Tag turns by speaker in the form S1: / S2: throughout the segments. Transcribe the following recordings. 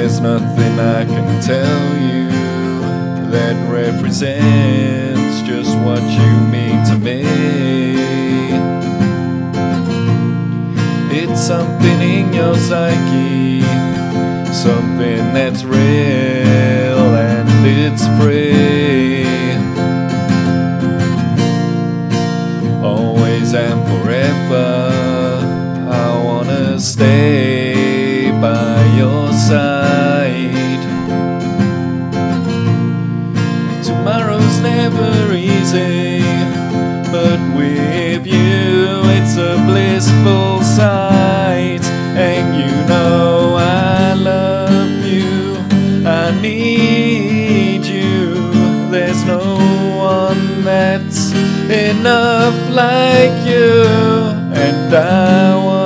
S1: There's nothing I can tell you that represents just what you mean to me. It's something in your psyche, something that's real and it's free. Never easy, but with you it's a blissful sight. And you know I love you, I need you. There's no one that's enough like you, and I want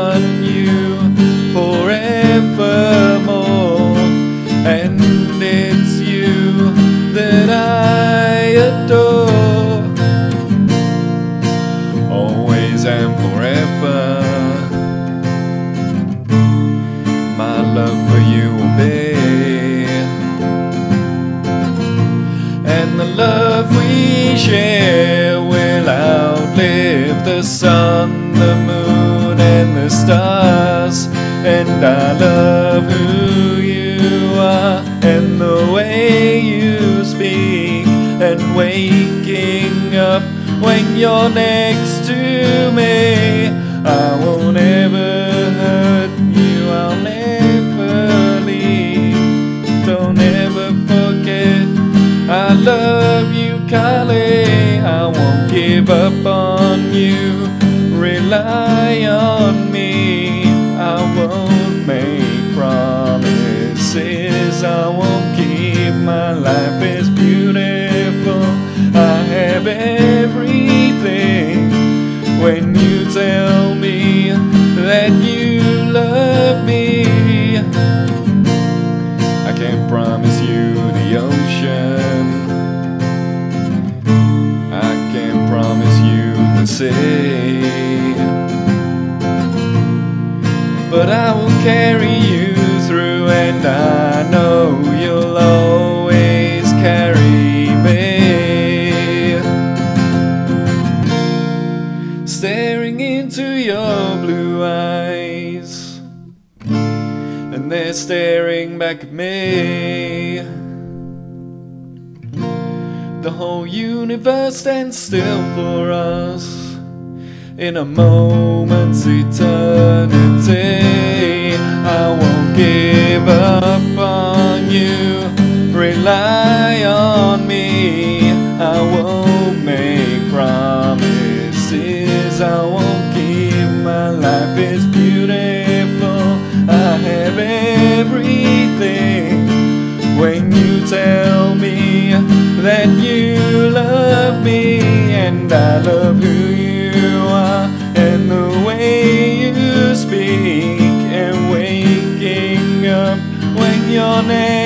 S1: share will outlive the sun, the moon, and the stars. And I love who you are and the way you speak, and waking up when you're next to me. I won't ever hurt you, I'll never leave. Don't ever forget, I love give up on you, rely on me. I won't make promises, I won't keep my life is beautiful. I have everything when you you the sea. But I will carry you through, and I know you'll always carry me. Staring into your blue eyes, and they're staring back at me. The whole universe stands still for us in a moment's eternity. I won't give up on you, rely on me. I won't make promises, I won't keep my life is beautiful. I have everything when you tell that you love me and I love who you are and the way you speak and waking up when your name